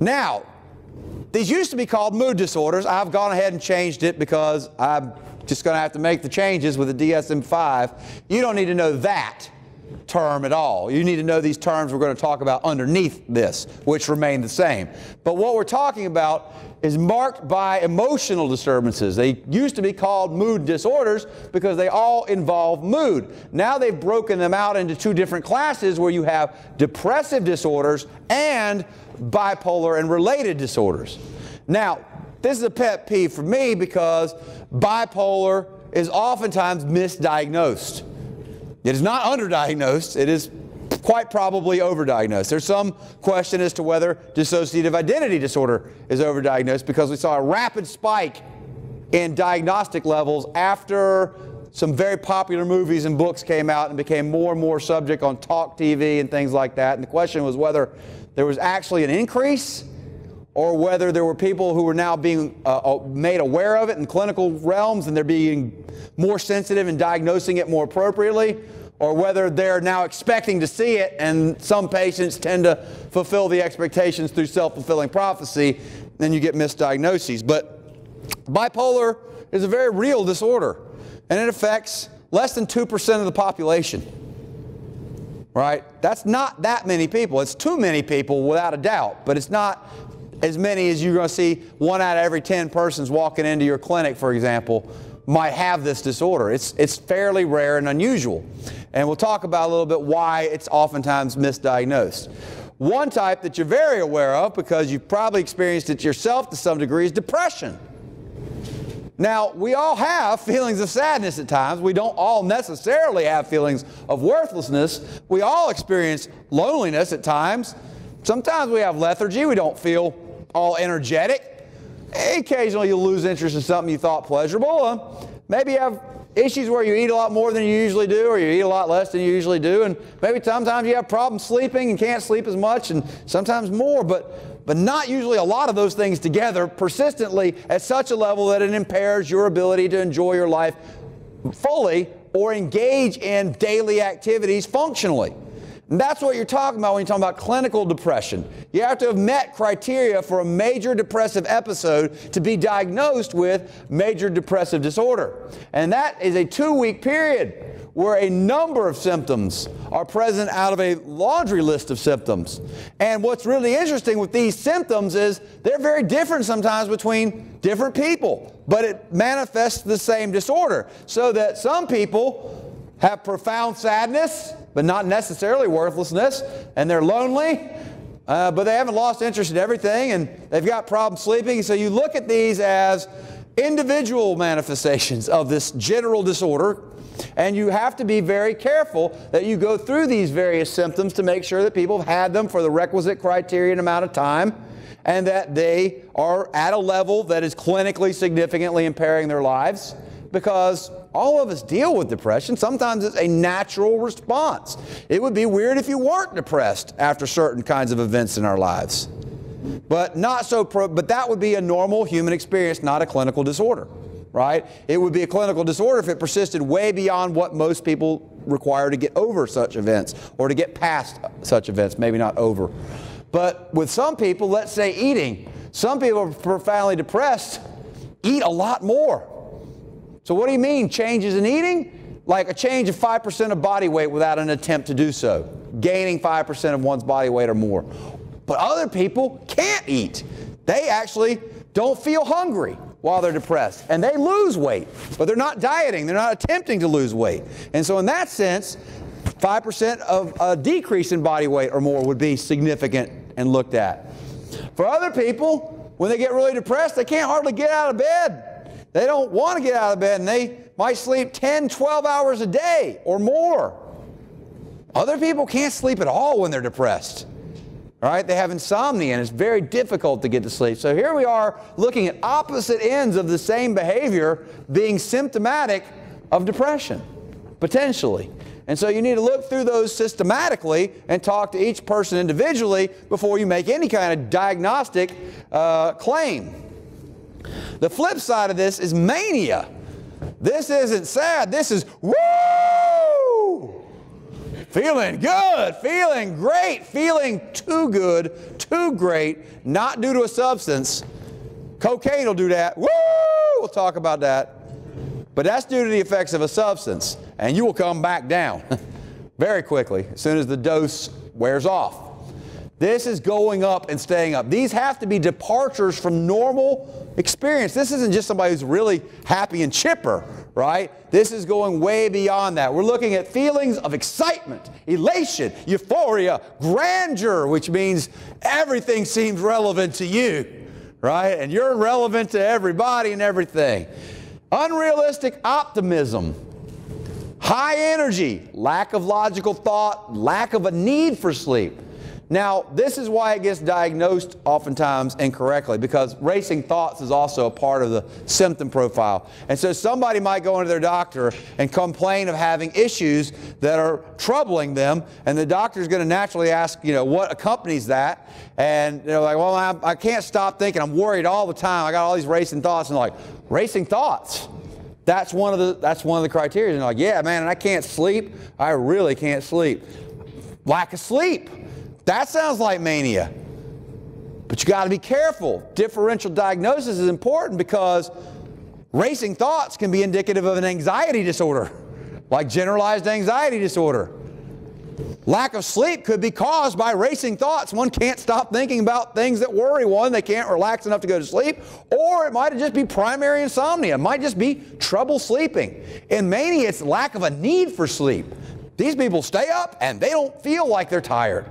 Now, these used to be called mood disorders. I've gone ahead and changed it because I'm just going to have to make the changes with the DSM-5. You don't need to know that term at all. You need to know these terms we're going to talk about underneath this, which remain the same. But what we're talking about is marked by emotional disturbances. They used to be called mood disorders because they all involve mood. Now they've broken them out into two different classes where you have depressive disorders and bipolar and related disorders. Now, this is a pet peeve for me because bipolar is oftentimes misdiagnosed. It is not underdiagnosed, it is quite probably overdiagnosed. There's some question as to whether dissociative identity disorder is overdiagnosed because we saw a rapid spike in diagnostic levels after some very popular movies and books came out and became more and more subject on talk TV and things like that. And the question was whether there was actually an increase or whether there were people who were now being uh, uh made aware of it in clinical realms and they're being more sensitive and diagnosing it more appropriately, or whether they're now expecting to see it, and some patients tend to fulfill the expectations through self fulfilling prophecy, then you get misdiagnoses. But bipolar is a very real disorder, and it affects less than 2% of the population. Right? That's not that many people. It's too many people without a doubt, but it's not as many as you're going to see one out of every 10 persons walking into your clinic, for example, might have this disorder. It's, it's fairly rare and unusual. And we'll talk about a little bit why it's oftentimes misdiagnosed. One type that you're very aware of, because you've probably experienced it yourself to some degree, is depression. Now, we all have feelings of sadness at times. We don't all necessarily have feelings of worthlessness. We all experience loneliness at times. Sometimes we have lethargy. We don't feel all energetic. Occasionally you lose interest in something you thought pleasurable. Uh, maybe you have issues where you eat a lot more than you usually do, or you eat a lot less than you usually do, and maybe sometimes you have problems sleeping and can't sleep as much, and sometimes more, but, but not usually a lot of those things together persistently at such a level that it impairs your ability to enjoy your life fully or engage in daily activities functionally. And that's what you're talking about when you're talking about clinical depression. You have to have met criteria for a major depressive episode to be diagnosed with major depressive disorder. And that is a two week period where a number of symptoms are present out of a laundry list of symptoms. And what's really interesting with these symptoms is they're very different sometimes between different people, but it manifests the same disorder. So that some people have profound sadness, but not necessarily worthlessness, and they're lonely, uh, but they haven't lost interest in everything, and they've got problems sleeping. So you look at these as individual manifestations of this general disorder, and you have to be very careful that you go through these various symptoms to make sure that people have had them for the requisite criterion amount of time and that they are at a level that is clinically significantly impairing their lives because all of us deal with depression. Sometimes it's a natural response. It would be weird if you weren't depressed after certain kinds of events in our lives. But not so pro- but that would be a normal human experience, not a clinical disorder, right? It would be a clinical disorder if it persisted way beyond what most people require to get over such events or to get past such events, maybe not over. But with some people, let's say eating, some people are profoundly depressed, eat a lot more so, what do you mean changes in eating? Like a change of 5% of body weight without an attempt to do so, gaining 5% of one's body weight or more. But other people can't eat. They actually don't feel hungry while they're depressed and they lose weight, but they're not dieting, they're not attempting to lose weight. And so, in that sense, 5% of a decrease in body weight or more would be significant and looked at. For other people, when they get really depressed, they can't hardly get out of bed. They don't want to get out of bed and they might sleep 10, 12 hours a day or more. Other people can't sleep at all when they're depressed. All right, they have insomnia and it's very difficult to get to sleep. So here we are looking at opposite ends of the same behavior being symptomatic of depression, potentially. And so you need to look through those systematically and talk to each person individually before you make any kind of diagnostic uh, claim. The flip side of this is mania. This isn't sad, this is woo! Feeling good, feeling great, feeling too good, too great, not due to a substance. Cocaine will do that. Woo! We'll talk about that. But that's due to the effects of a substance, and you will come back down very quickly as soon as the dose wears off. This is going up and staying up. These have to be departures from normal experience. This isn't just somebody who's really happy and chipper, right? This is going way beyond that. We're looking at feelings of excitement, elation, euphoria, grandeur, which means everything seems relevant to you, right? And you're relevant to everybody and everything. Unrealistic optimism, high energy, lack of logical thought, lack of a need for sleep. Now, this is why it gets diagnosed oftentimes incorrectly because racing thoughts is also a part of the symptom profile. And so somebody might go into their doctor and complain of having issues that are troubling them, and the doctor is going to naturally ask, you know, what accompanies that? And they're like, well, I, I can't stop thinking. I'm worried all the time. I got all these racing thoughts. And they're like, racing thoughts? That's one of the that's one of the criteria. And like, yeah, man, and I can't sleep. I really can't sleep. Lack of sleep. That sounds like mania. But you got to be careful. Differential diagnosis is important because racing thoughts can be indicative of an anxiety disorder, like generalized anxiety disorder. Lack of sleep could be caused by racing thoughts. One can't stop thinking about things that worry one. They can't relax enough to go to sleep. Or it might just be primary insomnia. It might just be trouble sleeping. In mania, it's lack of a need for sleep. These people stay up and they don't feel like they're tired.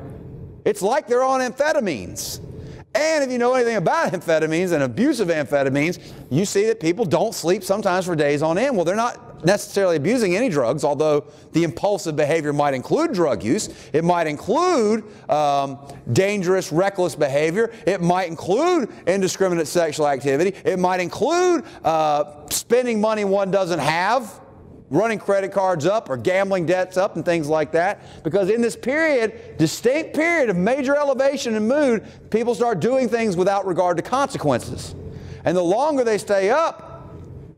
It's like they're on amphetamines. And if you know anything about amphetamines and abuse of amphetamines, you see that people don't sleep sometimes for days on end. Well, they're not necessarily abusing any drugs, although the impulsive behavior might include drug use. It might include um, dangerous, reckless behavior. It might include indiscriminate sexual activity. It might include uh, spending money one doesn't have running credit cards up or gambling debts up and things like that. Because in this period, distinct period of major elevation in mood, people start doing things without regard to consequences. And the longer they stay up,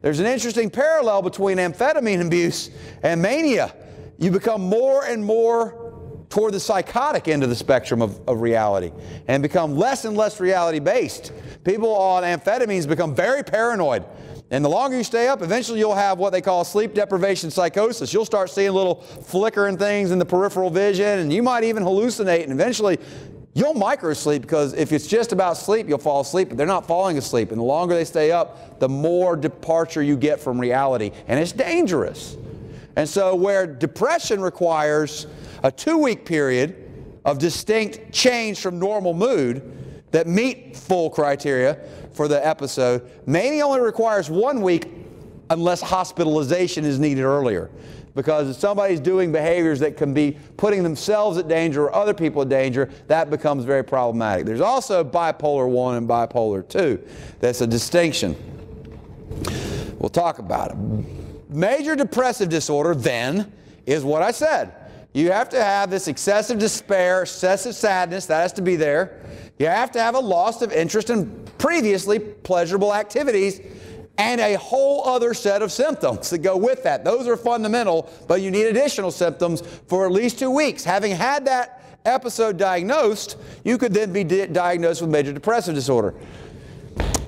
there's an interesting parallel between amphetamine abuse and mania. You become more and more toward the psychotic end of the spectrum of, of reality and become less and less reality based. People on amphetamines become very paranoid. And the longer you stay up, eventually you'll have what they call sleep deprivation psychosis. You'll start seeing little flickering things in the peripheral vision, and you might even hallucinate, and eventually you'll microsleep because if it's just about sleep, you'll fall asleep, but they're not falling asleep. And the longer they stay up, the more departure you get from reality, and it's dangerous. And so, where depression requires a two week period of distinct change from normal mood that meet full criteria, for the episode. Mania only requires one week unless hospitalization is needed earlier. Because if somebody's doing behaviors that can be putting themselves at danger or other people at danger, that becomes very problematic. There's also bipolar 1 and bipolar 2. That's a distinction. We'll talk about it. Major depressive disorder, then, is what I said. You have to have this excessive despair, excessive sadness, that has to be there. You have to have a loss of interest in previously pleasurable activities and a whole other set of symptoms that go with that. Those are fundamental, but you need additional symptoms for at least two weeks. Having had that episode diagnosed, you could then be di- diagnosed with major depressive disorder.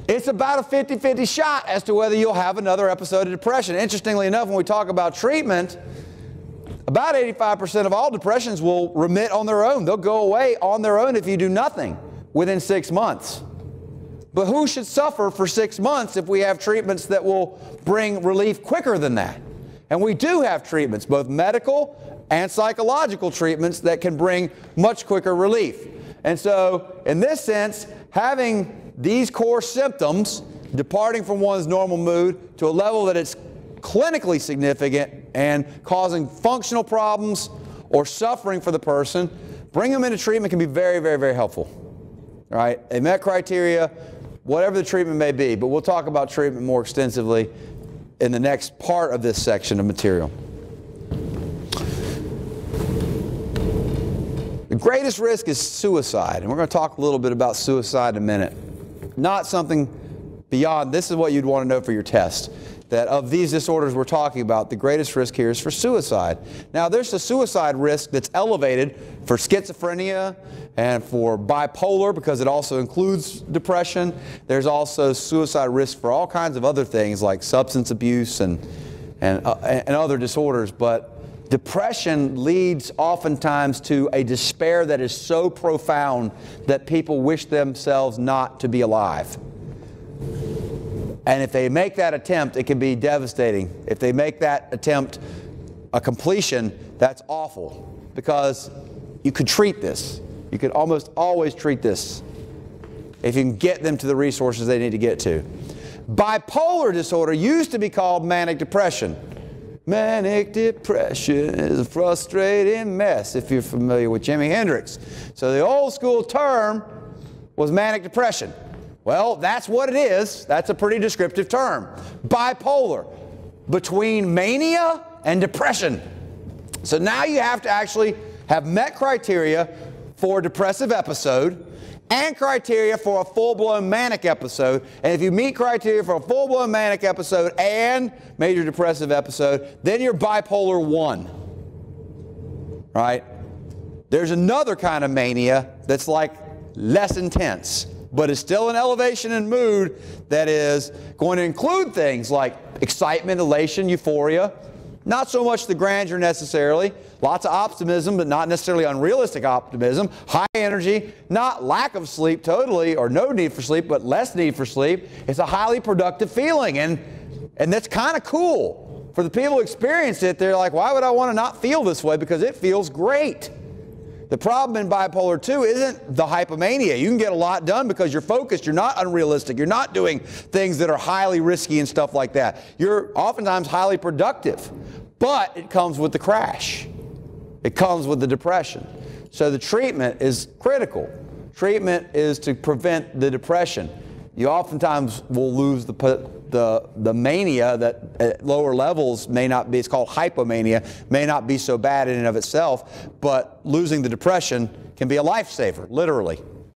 It's about a 50 50 shot as to whether you'll have another episode of depression. Interestingly enough, when we talk about treatment, about 85% of all depressions will remit on their own. They'll go away on their own if you do nothing within six months. But who should suffer for six months if we have treatments that will bring relief quicker than that? And we do have treatments, both medical and psychological treatments, that can bring much quicker relief. And so, in this sense, having these core symptoms, departing from one's normal mood to a level that it's clinically significant and causing functional problems or suffering for the person, bring them into treatment can be very, very, very helpful. Right? They met criteria, whatever the treatment may be, but we'll talk about treatment more extensively in the next part of this section of material. The greatest risk is suicide, and we're going to talk a little bit about suicide in a minute. Not something beyond, this is what you'd want to know for your test. That of these disorders we're talking about, the greatest risk here is for suicide. Now, there's a suicide risk that's elevated for schizophrenia and for bipolar because it also includes depression. There's also suicide risk for all kinds of other things like substance abuse and, and, uh, and other disorders. But Depression leads oftentimes to a despair that is so profound that people wish themselves not to be alive. And if they make that attempt, it can be devastating. If they make that attempt a completion, that's awful because you could treat this. You could almost always treat this if you can get them to the resources they need to get to. Bipolar disorder used to be called manic depression. Manic depression is a frustrating mess, if you're familiar with Jimi Hendrix. So the old school term was manic depression. Well, that's what it is. That's a pretty descriptive term. Bipolar, between mania and depression. So now you have to actually have met criteria for a depressive episode and criteria for a full blown manic episode. And if you meet criteria for a full blown manic episode and major depressive episode, then you're bipolar 1. Right? There's another kind of mania that's like less intense, but it's still an elevation in mood that is going to include things like excitement, elation, euphoria, not so much the grandeur necessarily. Lots of optimism, but not necessarily unrealistic optimism. High energy, not lack of sleep totally, or no need for sleep, but less need for sleep. It's a highly productive feeling, and, and that's kind of cool. For the people who experience it, they're like, why would I want to not feel this way? Because it feels great. The problem in bipolar 2 isn't the hypomania. You can get a lot done because you're focused, you're not unrealistic, you're not doing things that are highly risky and stuff like that. You're oftentimes highly productive, but it comes with the crash. It comes with the depression. So the treatment is critical. Treatment is to prevent the depression. You oftentimes will lose the the, the mania that at lower levels may not be, it's called hypomania, may not be so bad in and of itself, but losing the depression can be a lifesaver, literally.